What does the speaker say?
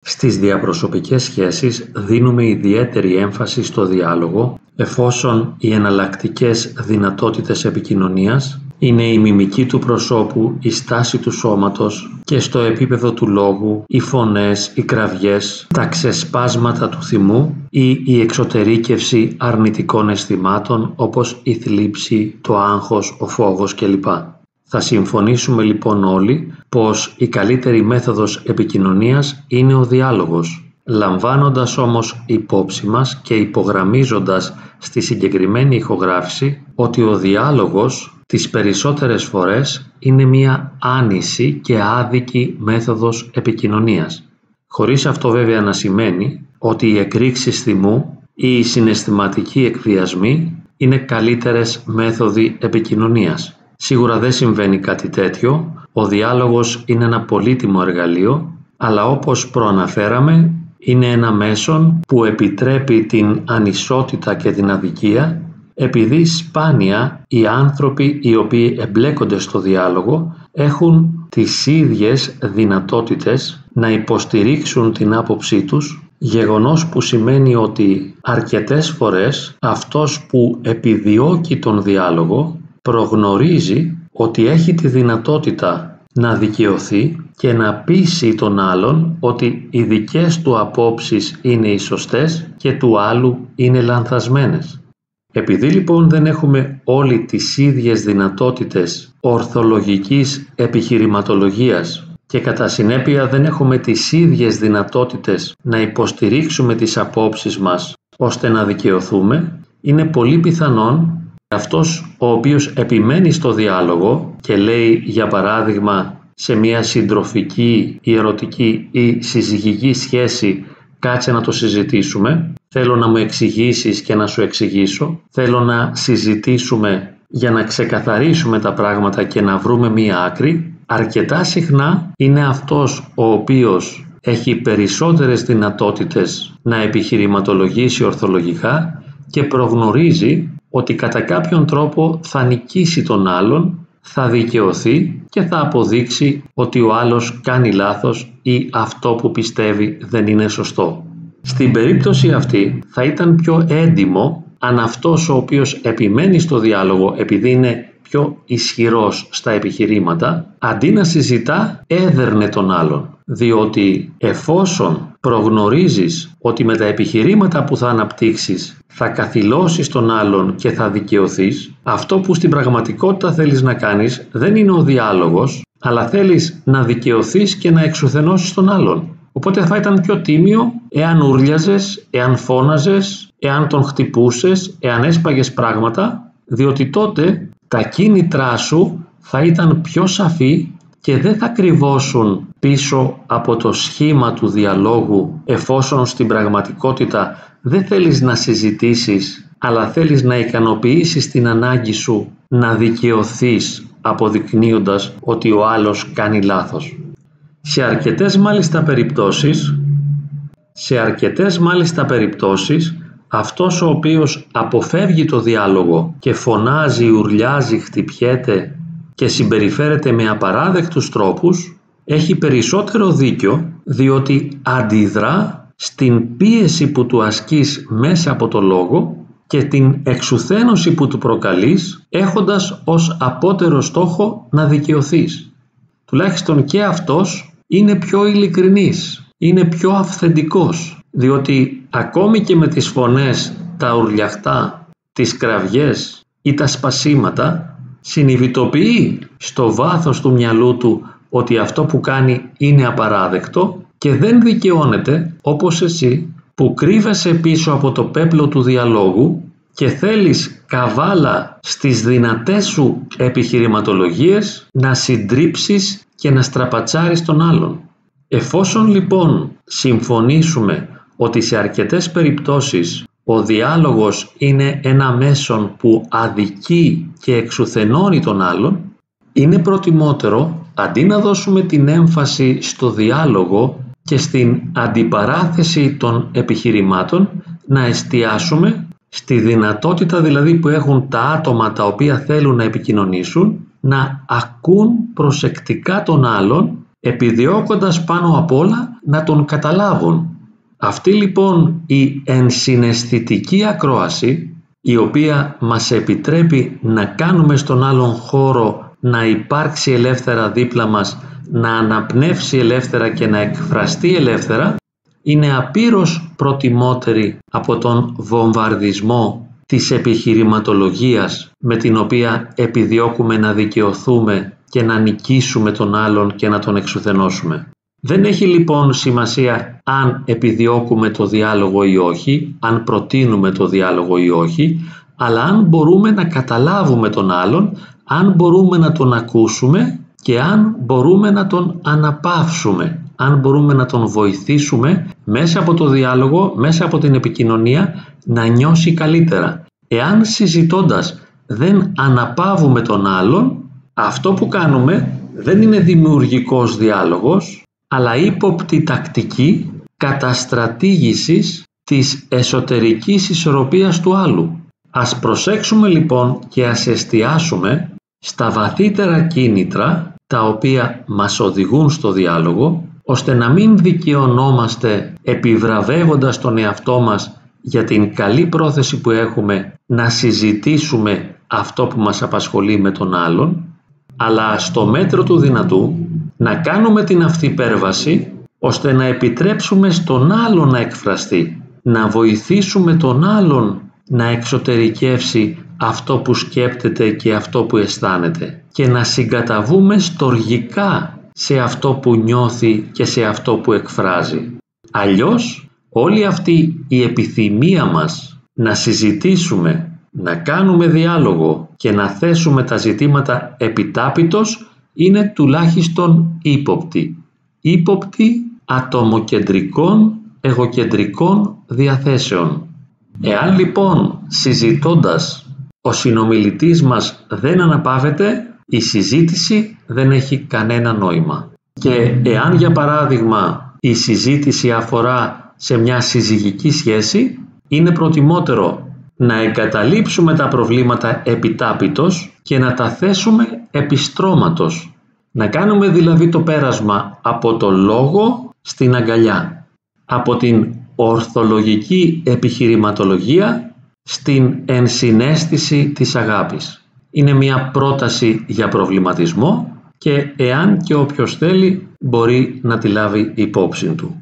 Στις διαπροσωπικές σχέσεις δίνουμε ιδιαίτερη έμφαση στο διάλογο εφόσον οι εναλλακτικές δυνατότητες επικοινωνίας είναι η μιμική του προσώπου, η στάση του σώματος και στο επίπεδο του λόγου, οι φωνές, οι κραυγές, τα ξεσπάσματα του θυμού ή η εξωτερήκευση αρνητικών αισθημάτων όπως η θλίψη, το άγχος, ο φόβος κλπ. Θα συμφωνήσουμε λοιπόν όλοι πως η καλύτερη μέθοδος επικοινωνίας είναι ο διάλογος. Λαμβάνοντας όμως υπόψη μας και υπογραμμίζοντας στη συγκεκριμένη ηχογράφηση ότι ο διάλογος τις περισσότερες φορές είναι μια άνηση και άδικη μέθοδος επικοινωνίας. Χωρίς αυτό βέβαια να σημαίνει ότι οι εκρήξεις θυμού ή οι συναισθηματικοί εκβιασμοί είναι καλύτερες μέθοδοι επικοινωνίας. Σίγουρα δεν συμβαίνει κάτι τέτοιο, ο διάλογος είναι ένα πολύτιμο εργαλείο, αλλά όπως προαναφέραμε είναι ένα μέσον που επιτρέπει την ανισότητα και την αδικία επειδή σπάνια οι άνθρωποι οι οποίοι εμπλέκονται στο διάλογο έχουν τις ίδιες δυνατότητες να υποστηρίξουν την άποψή τους γεγονός που σημαίνει ότι αρκετές φορές αυτός που επιδιώκει τον διάλογο προγνωρίζει ότι έχει τη δυνατότητα να δικαιωθεί και να πείσει τον άλλον ότι οι δικές του απόψεις είναι οι σωστές και του άλλου είναι λανθασμένες. Επειδή λοιπόν δεν έχουμε όλοι τις ίδιες δυνατότητες ορθολογικής επιχειρηματολογίας και κατά συνέπεια δεν έχουμε τις ίδιες δυνατότητες να υποστηρίξουμε τις απόψεις μας ώστε να δικαιωθούμε, είναι πολύ πιθανόν αυτός ο οποίος επιμένει στο διάλογο και λέει για παράδειγμα σε μια συντροφική ή ερωτική ή συζυγική σχέση κάτσε να το συζητήσουμε, θέλω να μου εξηγήσεις και να σου εξηγήσω, θέλω να συζητήσουμε για να ξεκαθαρίσουμε τα πράγματα και να βρούμε μία άκρη, αρκετά συχνά είναι αυτός ο οποίος έχει περισσότερες δυνατότητες να επιχειρηματολογήσει ορθολογικά και προγνωρίζει ότι κατά κάποιον τρόπο θα νικήσει τον άλλον, θα δικαιωθεί και θα αποδείξει ότι ο άλλος κάνει λάθος ή αυτό που πιστεύει δεν είναι σωστό. Στην περίπτωση αυτή θα ήταν πιο έντιμο αν αυτός ο οποίος επιμένει στο διάλογο επειδή είναι πιο ισχυρός στα επιχειρήματα, αντί να συζητά έδερνε τον άλλον. Διότι εφόσον προγνωρίζεις ότι με τα επιχειρήματα που θα αναπτύξεις θα καθυλώσεις τον άλλον και θα δικαιωθείς, αυτό που στην πραγματικότητα θέλεις να κάνεις δεν είναι ο διάλογος, αλλά θέλεις να δικαιωθείς και να εξουθενώσεις τον άλλον. Οπότε θα ήταν πιο τίμιο εάν ούρλιαζες, εάν φώναζες, εάν τον χτυπούσες, εάν έσπαγες πράγματα, διότι τότε τα κίνητρά σου θα ήταν πιο σαφή και δεν θα κρυβώσουν πίσω από το σχήμα του διαλόγου εφόσον στην πραγματικότητα δεν θέλεις να συζητήσεις αλλά θέλεις να ικανοποιήσεις την ανάγκη σου να δικαιωθείς αποδεικνύοντας ότι ο άλλος κάνει λάθος. Σε αρκετές μάλιστα περιπτώσεις σε αρκετές μάλιστα περιπτώσεις αυτός ο οποίος αποφεύγει το διάλογο και φωνάζει, ουρλιάζει, χτυπιέται και συμπεριφέρεται με απαράδεκτους τρόπους έχει περισσότερο δίκιο διότι αντιδρά στην πίεση που του ασκείς μέσα από το λόγο και την εξουθένωση που του προκαλείς έχοντας ως απότερο στόχο να δικαιωθείς. Τουλάχιστον και αυτός είναι πιο ειλικρινής, είναι πιο αυθεντικός διότι ακόμη και με τις φωνές, τα ουρλιαχτά, τις κραυγές ή τα σπασίματα συνειδητοποιεί στο βάθος του μυαλού του ότι αυτό που κάνει είναι απαράδεκτο και δεν δικαιώνεται όπως εσύ που κρύβεσαι πίσω από το πέπλο του διαλόγου και θέλεις καβάλα στις δυνατές σου επιχειρηματολογίες να συντρίψεις και να στραπατσάρεις τον άλλον. Εφόσον λοιπόν συμφωνήσουμε ότι σε αρκετές περιπτώσεις ο διάλογος είναι ένα μέσον που αδικεί και εξουθενώνει τον άλλον, είναι προτιμότερο αντί να δώσουμε την έμφαση στο διάλογο και στην αντιπαράθεση των επιχειρημάτων να εστιάσουμε στη δυνατότητα δηλαδή που έχουν τα άτομα τα οποία θέλουν να επικοινωνήσουν να ακούν προσεκτικά τον άλλον επιδιώκοντας πάνω απ' όλα να τον καταλάβουν. Αυτή λοιπόν η ενσυναισθητική ακρόαση η οποία μας επιτρέπει να κάνουμε στον άλλον χώρο να υπάρξει ελεύθερα δίπλα μας, να αναπνεύσει ελεύθερα και να εκφραστεί ελεύθερα, είναι απείρως προτιμότερη από τον βομβαρδισμό της επιχειρηματολογίας με την οποία επιδιώκουμε να δικαιωθούμε και να νικήσουμε τον άλλον και να τον εξουθενώσουμε. Δεν έχει λοιπόν σημασία αν επιδιώκουμε το διάλογο ή όχι, αν προτείνουμε το διάλογο ή όχι, αλλά αν μπορούμε να καταλάβουμε τον άλλον, αν μπορούμε να τον ακούσουμε και αν μπορούμε να τον αναπαύσουμε, αν μπορούμε να τον βοηθήσουμε μέσα από το διάλογο, μέσα από την επικοινωνία να νιώσει καλύτερα. Εάν συζητώντας δεν αναπαύουμε τον άλλον, αυτό που κάνουμε δεν είναι δημιουργικός διάλογος, αλλά ύποπτη τακτική καταστρατήγησης της εσωτερικής ισορροπίας του άλλου. Ας προσέξουμε λοιπόν και ας εστιάσουμε στα βαθύτερα κίνητρα τα οποία μας οδηγούν στο διάλογο, ώστε να μην δικαιωνόμαστε επιβραβεύοντας τον εαυτό μας για την καλή πρόθεση που έχουμε να συζητήσουμε αυτό που μας απασχολεί με τον άλλον, αλλά στο μέτρο του δυνατού να κάνουμε την αυτυπέρβαση ώστε να επιτρέψουμε στον άλλον να εκφραστεί, να βοηθήσουμε τον άλλον να εξωτερικεύσει αυτό που σκέπτεται και αυτό που αισθάνεται και να συγκαταβούμε στοργικά σε αυτό που νιώθει και σε αυτό που εκφράζει. Αλλιώς όλη αυτή η επιθυμία μας να συζητήσουμε, να κάνουμε διάλογο και να θέσουμε τα ζητήματα επιτάπητος είναι τουλάχιστον ύποπτη. Ύποπτη ατομοκεντρικών, εγωκεντρικών διαθέσεων. Εάν λοιπόν συζητώντας ο συνομιλητής μας δεν αναπαύεται, η συζήτηση δεν έχει κανένα νόημα. Και εάν για παράδειγμα η συζήτηση αφορά σε μια συζυγική σχέση, είναι προτιμότερο να εγκαταλείψουμε τα προβλήματα επιτάπητος και να τα θέσουμε επιστρώματος. Να κάνουμε δηλαδή το πέρασμα από το λόγο στην αγκαλιά. Από την ορθολογική επιχειρηματολογία στην ενσυναίσθηση της αγάπης. Είναι μια πρόταση για προβληματισμό και εάν και όποιος θέλει μπορεί να τη λάβει υπόψη του.